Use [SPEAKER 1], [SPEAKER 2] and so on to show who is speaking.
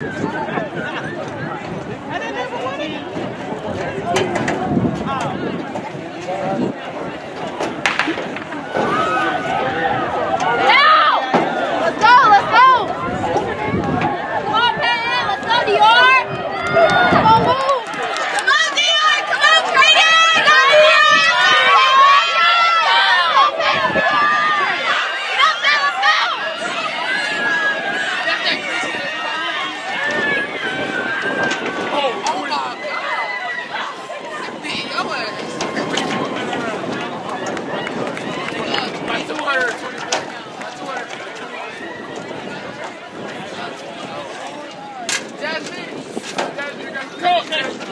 [SPEAKER 1] You. Go!